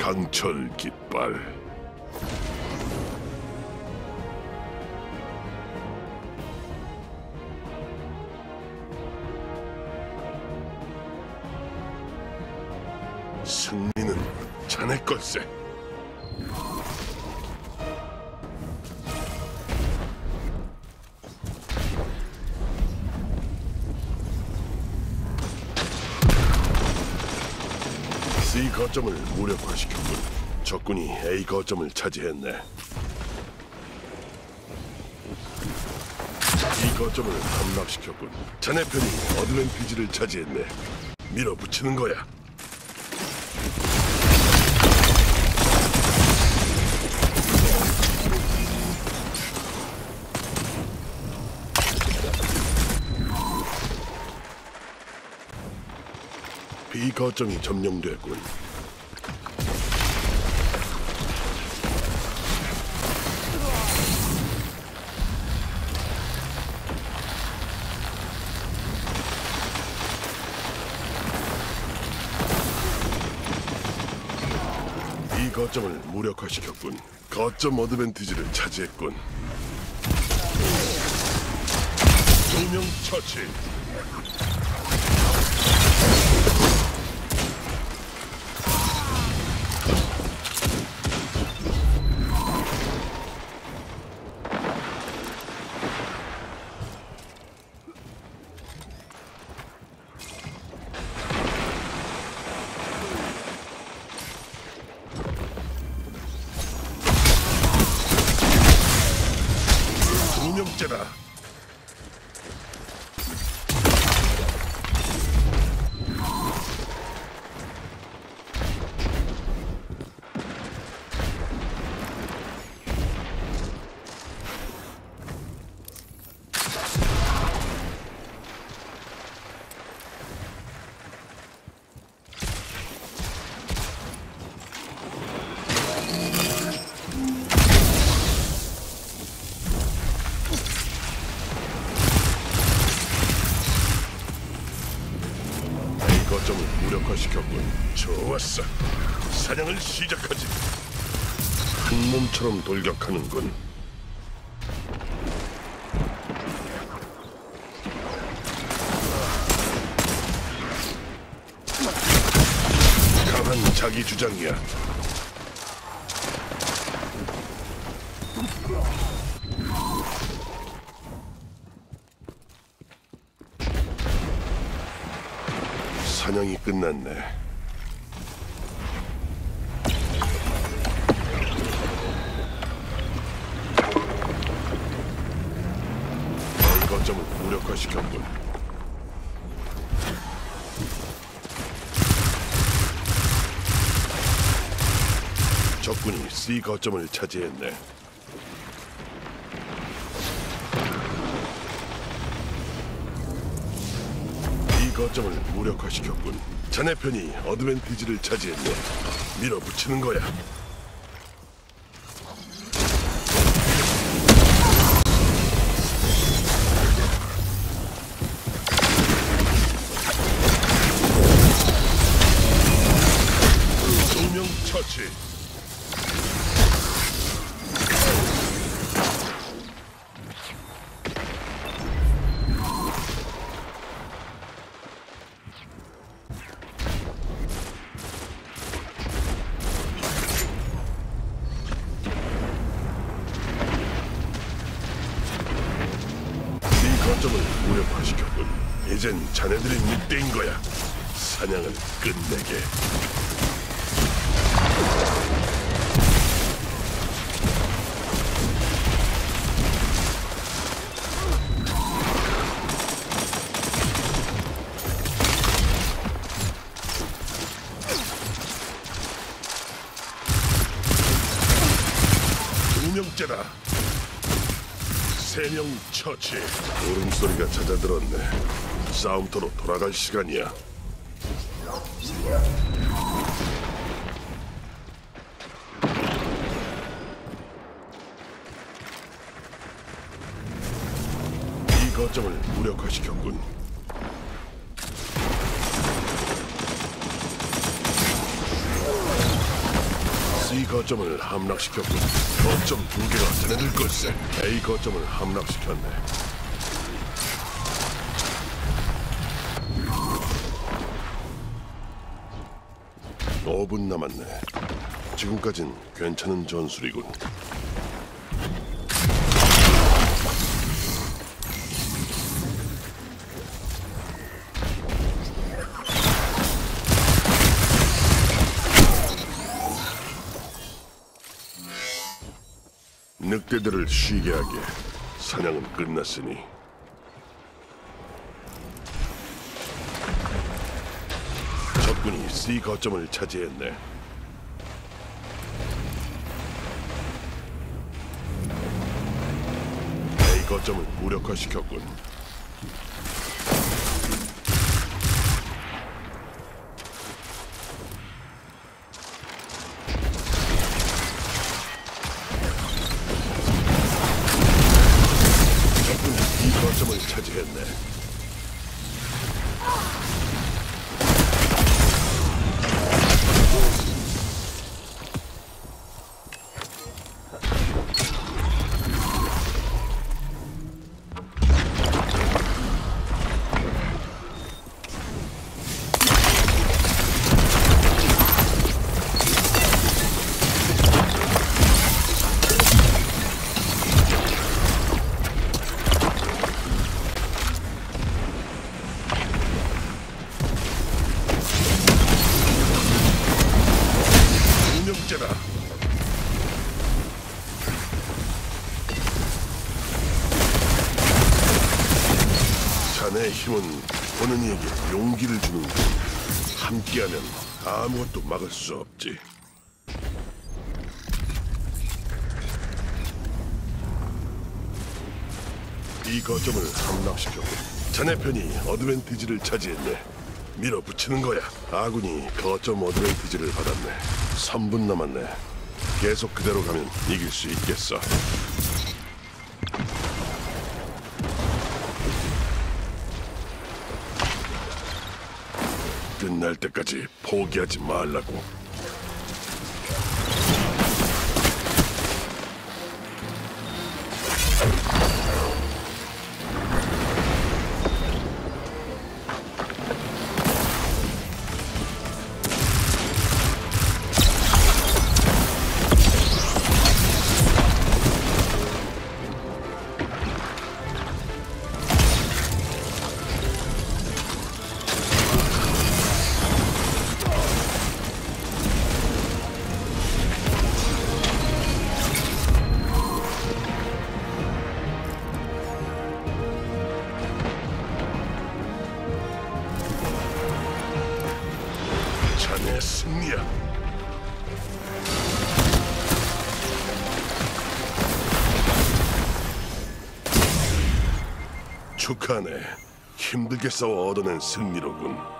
강철 깃발. 승리는 자네 걸세 C 거점을 무력화시켰군. 적군이 A 거점을 차지했네. B 거점을 함락시켰군. 자네 편이 어드밴티지를 차지했네. 밀어붙이는 거야 B 거점이 점령됐군. 이 거점을 무력화시켰군. 거점 어드밴티지를 차지했군. 두명 처치. 두 명째다. 무력화시켰군. 좋았어. 사냥을 시작하지. 한 몸처럼 돌격하는군. 강한 자기 주장이야. 사냥이 끝났네. A 거점을 무력화시켰군. 적군이 C 거점을 차지했네. 거점을 무력화시켰군. 자네 편이 어드밴티지를 차지했네. 밀어붙이는 거야. 이젠 자네들이 늑대인 거야. 사냥을 끝내게. 두 명째다. 세 명 처치. 울음소리가 잦아들었네. 싸움터로 돌아갈 시간이야. 이 거점을 무력화시켰군. 거점을 함락시켰군. 거점 두 개가 자네들 걸세. A 거점을 함락시켰네. 오분 남았네. 지금까진 괜찮은 전술이군. 늑대들을 쉬게 하게 사냥은 끝났으니 C 거점을 차지했네. A 거점을 무력화시켰군. 적군이 B 거점을 차지했네. 힘은 보는 이에게 용기를 주는 것. 함께하면 아무것도 막을 수 없지. 이 거점을 함락시켰고 자네 편이 어드밴티지를 차지했네. 밀어붙이는 거야. 아군이 거점 어드밴티지를 받았네. 3분 남았네. 계속 그대로 가면 이길 수 있겠어. 끝날 때까지 포기하지 말라고. 축하네. 힘들게 싸워 얻어낸 승리로군.